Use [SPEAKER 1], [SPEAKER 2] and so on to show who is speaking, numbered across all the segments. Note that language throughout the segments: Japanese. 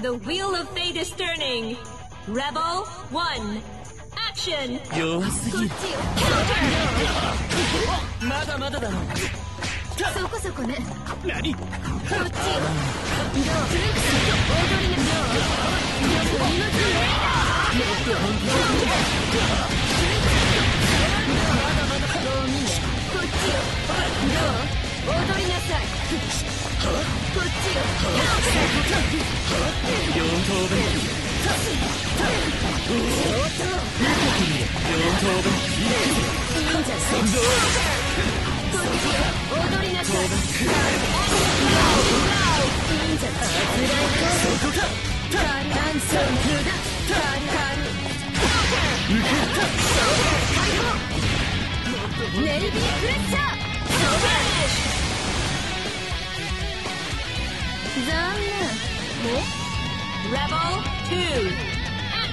[SPEAKER 1] The wheel of fate is turning. Rebel 1. Action!
[SPEAKER 2] 弱すぎる
[SPEAKER 1] Counter!
[SPEAKER 2] まだまだだろ
[SPEAKER 3] そこそこね
[SPEAKER 2] 何
[SPEAKER 3] こっちよどう踊りなどう振り向くこっちよどう踊りなさいこっちよカルビーフレッシャー残念
[SPEAKER 1] Rebel 2.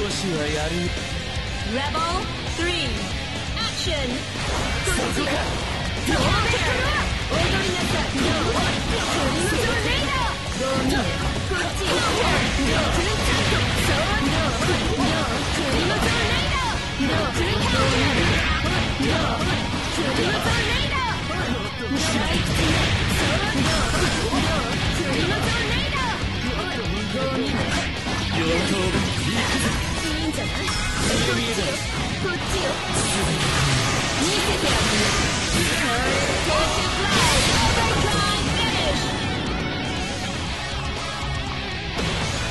[SPEAKER 2] 少しはやる
[SPEAKER 1] Rebel 3. Action!
[SPEAKER 3] 踊りなさい振り向くレイダーゴーミーこっちよトゥンチャントそうどう振り向くレイダーどうトゥンチャントどう振り向くレイダーどうどう振り向くレイダーんじゃないこっちよ見せてあげる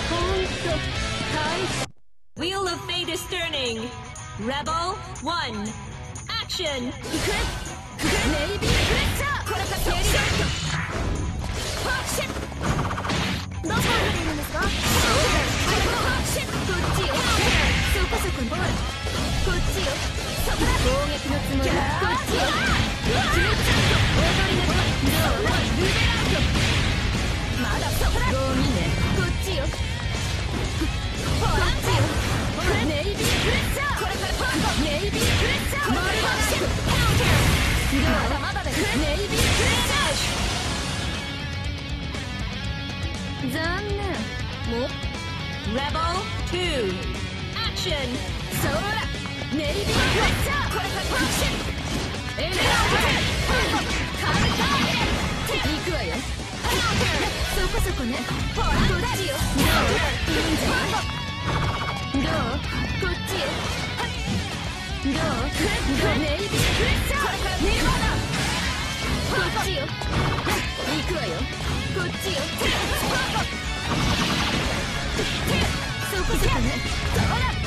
[SPEAKER 3] ほんと大した
[SPEAKER 1] Wheel of fate is turning. Rebel 1. Action!
[SPEAKER 3] いくネイビーフレッシャーこれかケリガイトファークシェッどこにいるんですかこそこボールこっちよ。そこ攻撃のつもりこっちよ。ュちゃんと踊りどうルベラートまだそこだゴミねこっちよ。こっちよ。ネイビークレッシャーネイビーレッシャーモルクシンまだまだネイビーレッシャー残念もレベル2 Action! Sora! Neri Big What's up? Action! Counter! Counter! 行くわよ Counter! そこそこねほらどっちよ Counter! いいんじゃないどうこっちへどうどうネイビーネルバーこっちよ行くわよこっちよそこそこねほら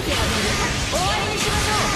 [SPEAKER 3] 終わりにしましょう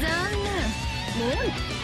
[SPEAKER 3] 残念。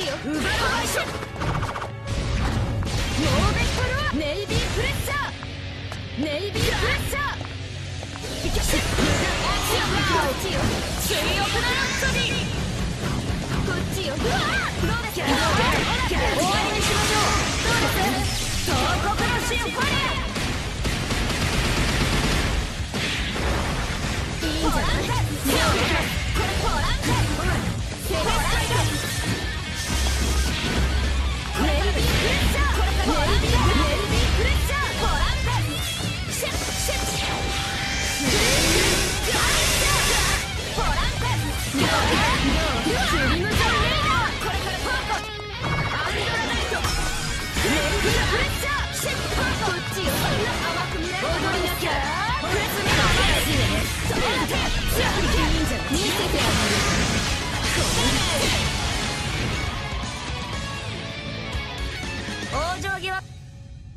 [SPEAKER 3] いいけし無駄アクションこっちよ強くなランフォニー。いいんじゃない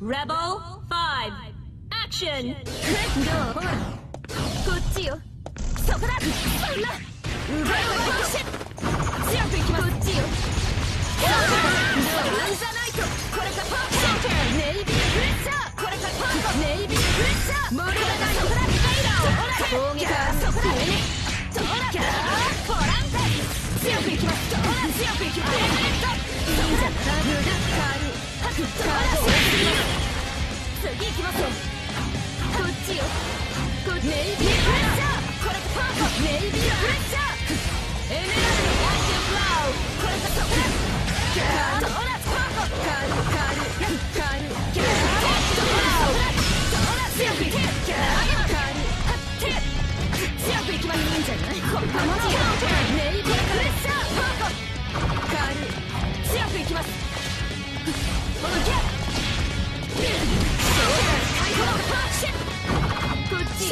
[SPEAKER 1] Rebel 5 Action.
[SPEAKER 3] どうこっちよ。そこだ。そんな。奪い戻して強くいきます。こっちよカウンターじゃないとこれかパーカーネイビーフレッシャー。これかパーカーネイビーフレッシャー。モルダーそこだ攻撃そこだそこだト。ランペ強くいきます強くいきますそこだ無駄カールハクト。ラン強くいきますいいんじゃないこっちよ。ネ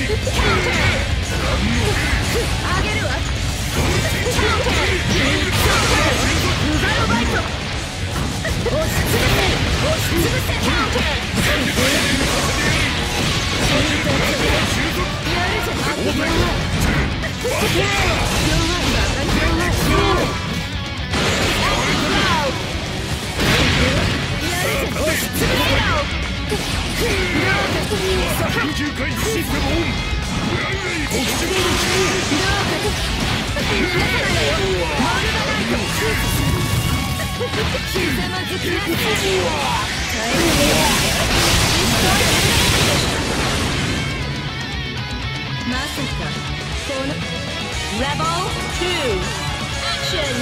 [SPEAKER 3] げるわ押しつぶせ押しつぶせやる
[SPEAKER 2] 緊急回避システムオンオフシモード起動
[SPEAKER 3] まさかこのレボル2アクション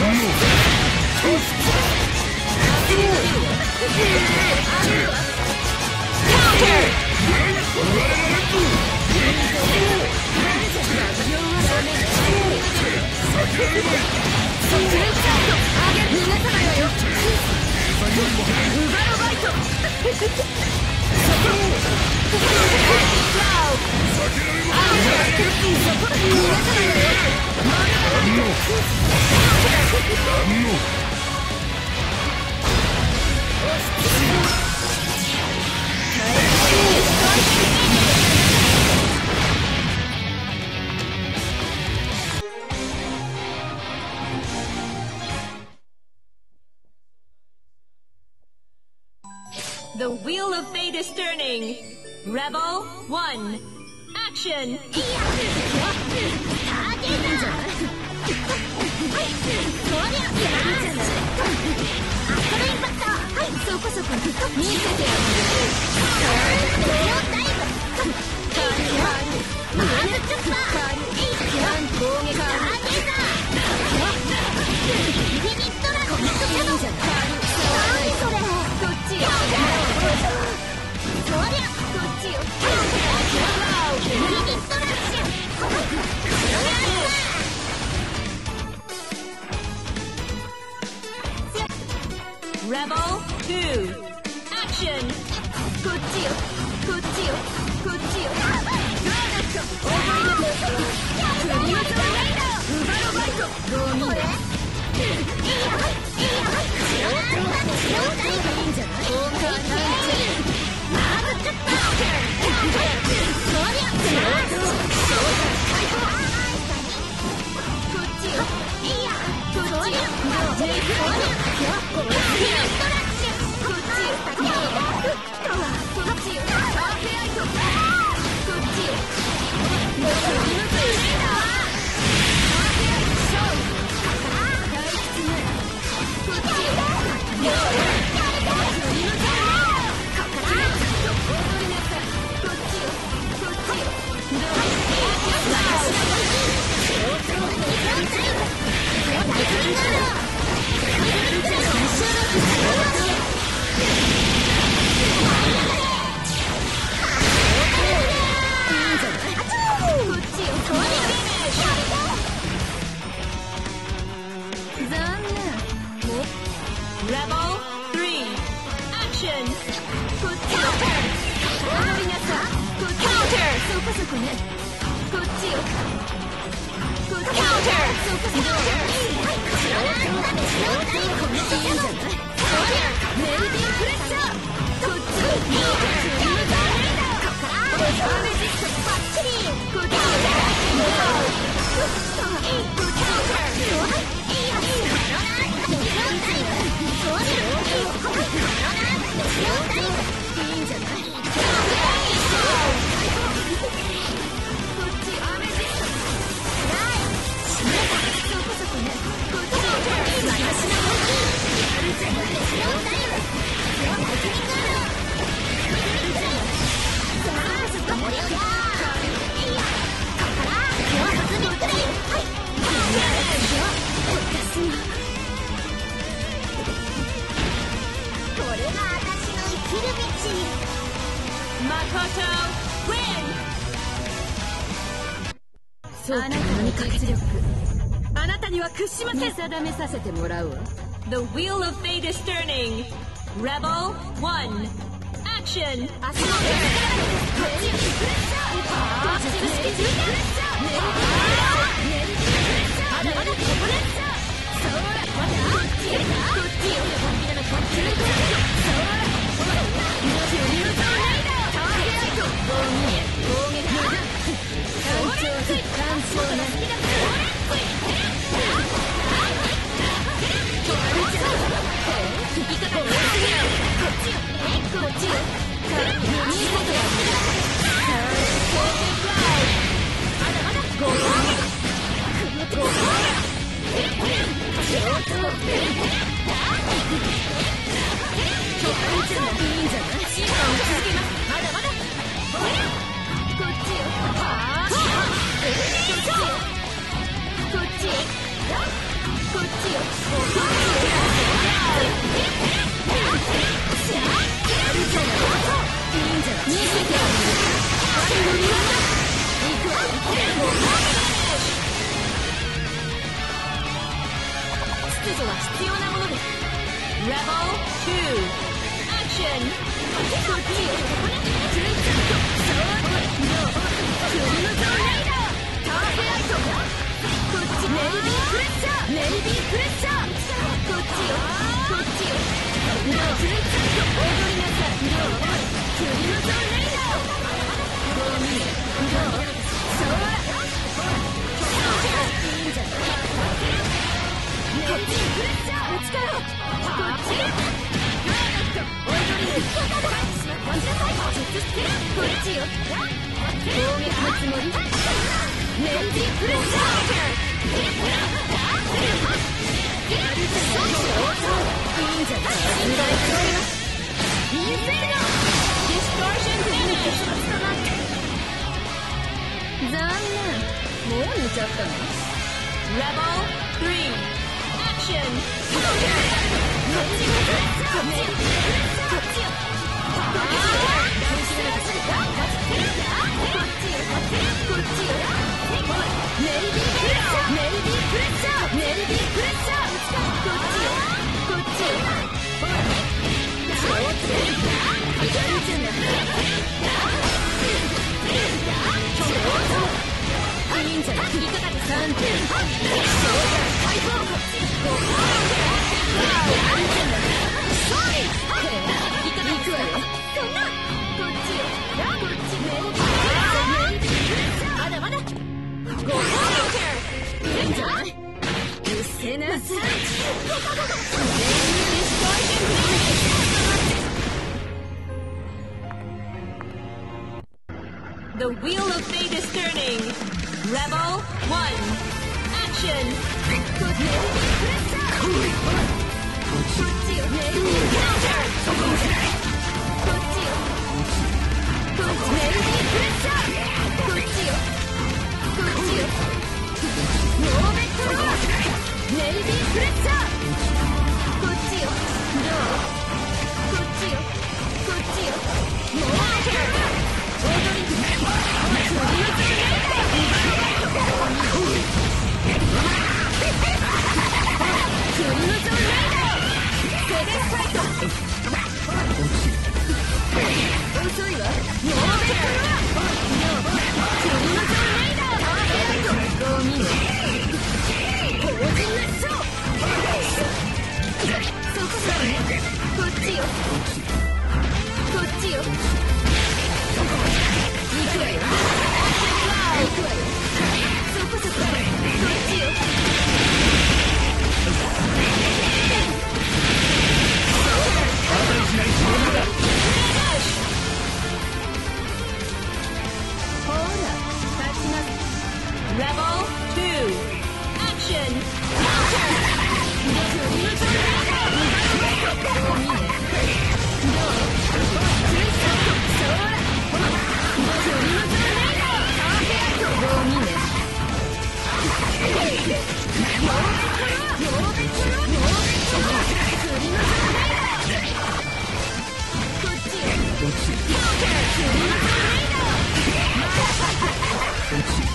[SPEAKER 2] 何の Thank you. Let's go!
[SPEAKER 1] The wheel of fate is turning. Rebel one, action.
[SPEAKER 3] Eat. そうか何か実力あなたには屈しません見定めさせてもらうわ
[SPEAKER 1] The wheel of fate is turning Rebel 1 Action
[SPEAKER 3] 足を振るこっちメビークレッシャー
[SPEAKER 1] Distortion finish!
[SPEAKER 3] 残念もう寝ちゃったの
[SPEAKER 1] Rebel 3 Action!
[SPEAKER 3] いいんじゃない切り方で3点まだませえなさい
[SPEAKER 1] The wheel of fate is turning! Rebel 1 Action! こ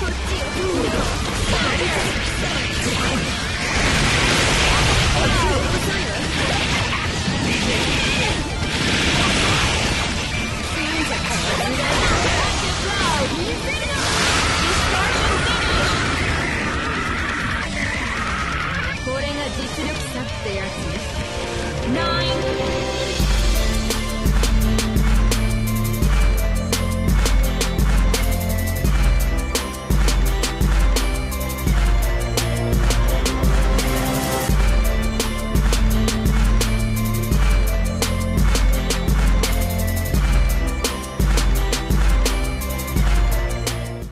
[SPEAKER 1] っち。Yeah.